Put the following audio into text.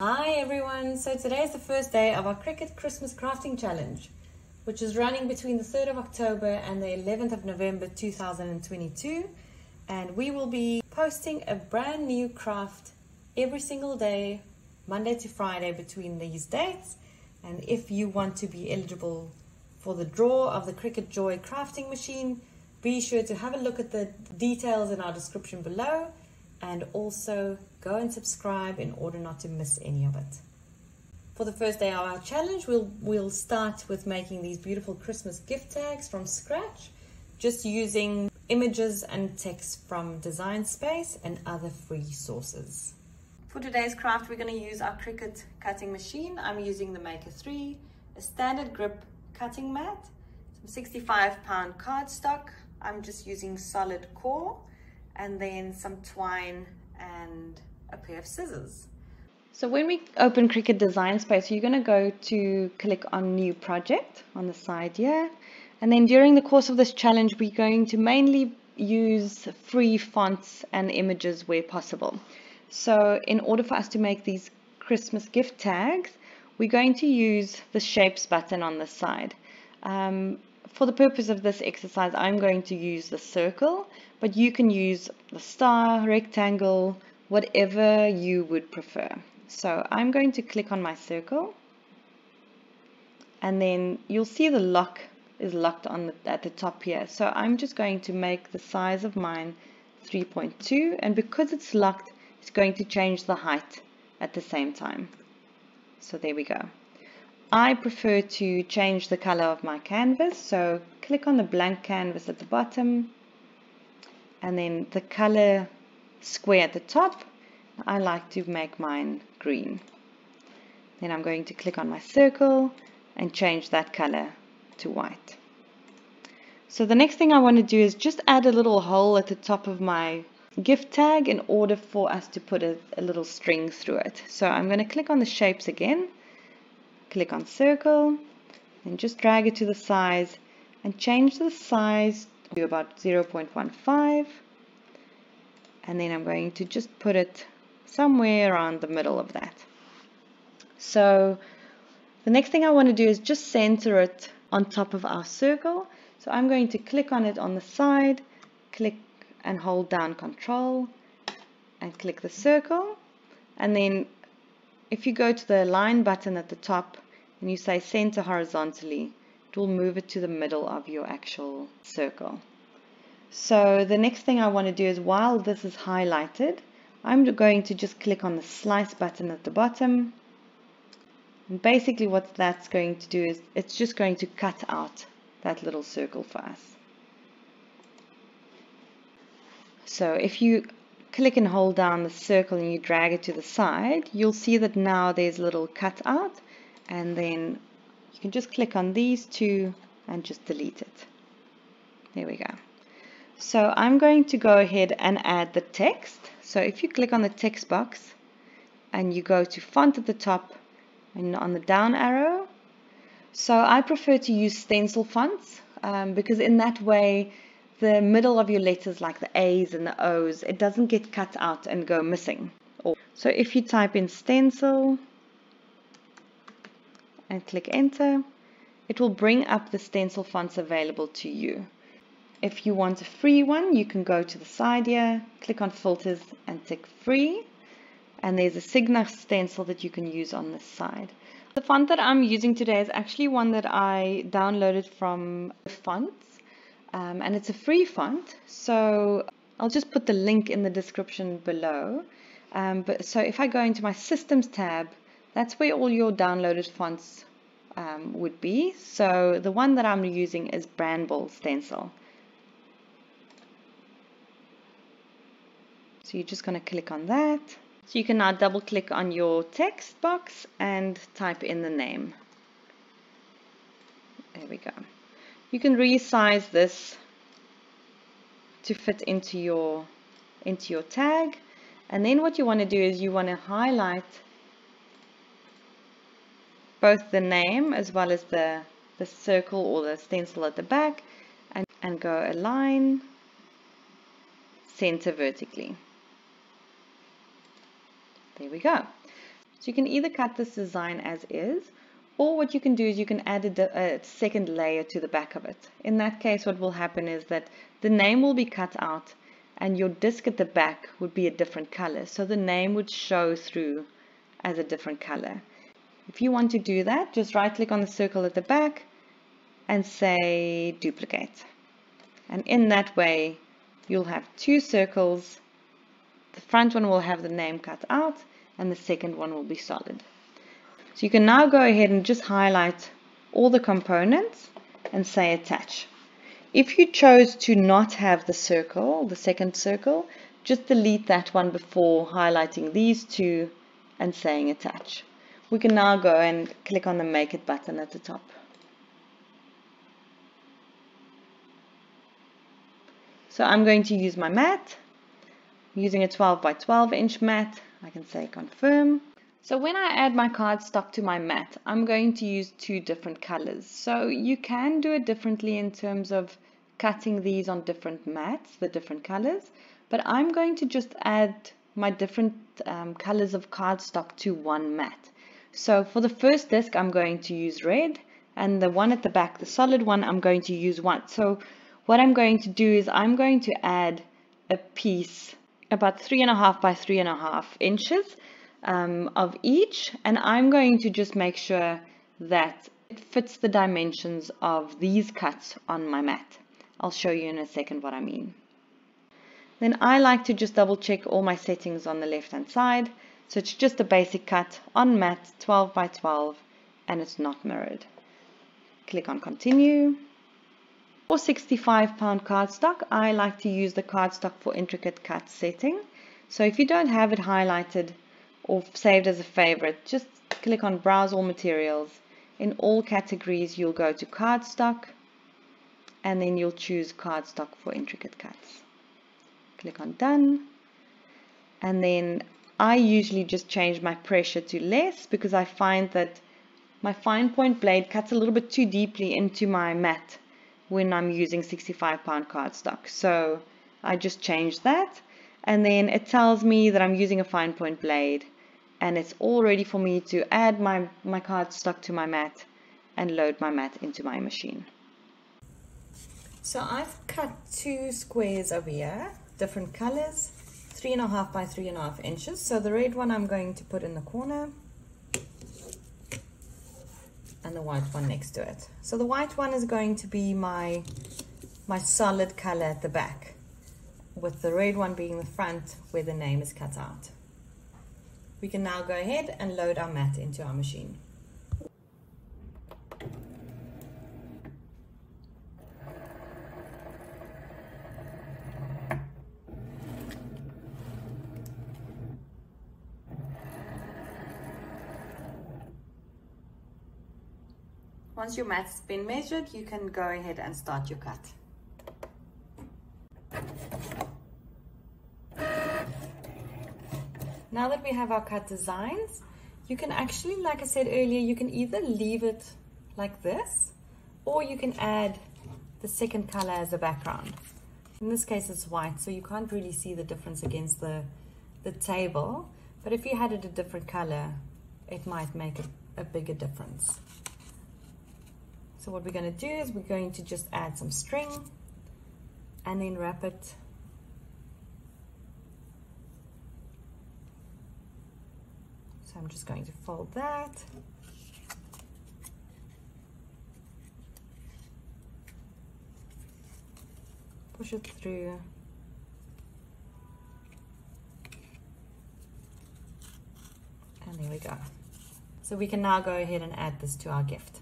Hi everyone, so today is the first day of our Cricut Christmas Crafting Challenge, which is running between the 3rd of October and the 11th of November 2022. And we will be posting a brand new craft every single day, Monday to Friday between these dates. And if you want to be eligible for the draw of the Cricut Joy crafting machine, be sure to have a look at the details in our description below and also go and subscribe in order not to miss any of it. For the first day of our challenge, we'll, we'll start with making these beautiful Christmas gift tags from scratch, just using images and text from Design Space and other free sources. For today's craft, we're going to use our Cricut cutting machine. I'm using the Maker 3, a standard grip cutting mat, some 65 pound cardstock, I'm just using solid core and then some twine and a pair of scissors. So when we open Cricut Design Space, you're going to go to click on New Project on the side here. And then during the course of this challenge, we're going to mainly use free fonts and images where possible. So in order for us to make these Christmas gift tags, we're going to use the Shapes button on the side. Um, for the purpose of this exercise, I'm going to use the circle, but you can use the star, rectangle, whatever you would prefer. So I'm going to click on my circle and then you'll see the lock is locked on the, at the top here. So I'm just going to make the size of mine 3.2 and because it's locked, it's going to change the height at the same time. So there we go. I prefer to change the color of my canvas so click on the blank canvas at the bottom and then the color square at the top I like to make mine green. Then I'm going to click on my circle and change that color to white. So the next thing I want to do is just add a little hole at the top of my gift tag in order for us to put a, a little string through it. So I'm going to click on the shapes again click on circle and just drag it to the size and change the size to about 0.15 and then I'm going to just put it somewhere around the middle of that. So the next thing I want to do is just center it on top of our circle. So I'm going to click on it on the side, click and hold down control and click the circle and then if you go to the align button at the top and you say center horizontally, it will move it to the middle of your actual circle. So the next thing I want to do is while this is highlighted, I'm going to just click on the slice button at the bottom. And basically what that's going to do is it's just going to cut out that little circle for us. So if you click and hold down the circle and you drag it to the side, you'll see that now there's a little cut out and then you can just click on these two and just delete it. There we go. So I'm going to go ahead and add the text. So if you click on the text box and you go to font at the top and on the down arrow, so I prefer to use stencil fonts um, because in that way the middle of your letters like the A's and the O's, it doesn't get cut out and go missing. So if you type in stencil and click enter, it will bring up the stencil fonts available to you. If you want a free one, you can go to the side here, click on filters and tick free. And there's a Signa stencil that you can use on this side. The font that I'm using today is actually one that I downloaded from Fonts. Um, and it's a free font. So I'll just put the link in the description below. Um, but so if I go into my systems tab, that's where all your downloaded fonts um, would be. So the one that I'm using is Bramble Stencil. So you're just going to click on that. So you can now double click on your text box and type in the name. There we go. You can resize this to fit into your into your tag and then what you want to do is you want to highlight both the name as well as the, the circle or the stencil at the back and, and go align, center vertically. There we go. So you can either cut this design as is, or what you can do is you can add a, a, second layer to the back of it. In that case, what will happen is that the name will be cut out and your disc at the back would be a different color. So the name would show through as a different color. If you want to do that, just right click on the circle at the back and say duplicate. And in that way, you'll have two circles. The front one will have the name cut out and the second one will be solid. So you can now go ahead and just highlight all the components and say attach. If you chose to not have the circle, the second circle, just delete that one before highlighting these two and saying attach. We can now go and click on the make it button at the top. So I'm going to use my mat, using a 12 by 12 inch mat. I can say confirm. So when I add my cardstock to my mat, I'm going to use two different colors. So you can do it differently in terms of cutting these on different mats, the different colors, but I'm going to just add my different um, colors of cardstock to one mat. So for the first disc, I'm going to use red, and the one at the back, the solid one, I'm going to use white. So what I'm going to do is I'm going to add a piece about three and a half by three and a half inches um, of each and I'm going to just make sure that it fits the dimensions of these cuts on my mat. I'll show you in a second what I mean. Then I like to just double check all my settings on the left hand side. So it's just a basic cut on mat 12 by 12 and it's not mirrored. Click on continue. For 65 pound cardstock, I like to use the cardstock for intricate cut setting. So if you don't have it highlighted, or saved as a favorite, just click on Browse All Materials. In all categories, you'll go to Cardstock, and then you'll choose Cardstock for Intricate Cuts. Click on Done, and then I usually just change my pressure to less because I find that my fine point blade cuts a little bit too deeply into my mat when I'm using 65 pound cardstock. So I just change that and then it tells me that I'm using a fine point blade and it's all ready for me to add my, my cardstock to my mat and load my mat into my machine. So I've cut two squares over here, different colors, three and a half by three and a half inches. So the red one I'm going to put in the corner and the white one next to it. So the white one is going to be my, my solid color at the back with the red one being the front where the name is cut out. We can now go ahead and load our mat into our machine. Once your mat's been measured, you can go ahead and start your cut. Now that we have our cut designs, you can actually, like I said earlier, you can either leave it like this, or you can add the second color as a background. In this case, it's white, so you can't really see the difference against the, the table. But if you had it a different color, it might make a, a bigger difference. So what we're going to do is we're going to just add some string and then wrap it So I'm just going to fold that. Push it through. And there we go. So we can now go ahead and add this to our gift.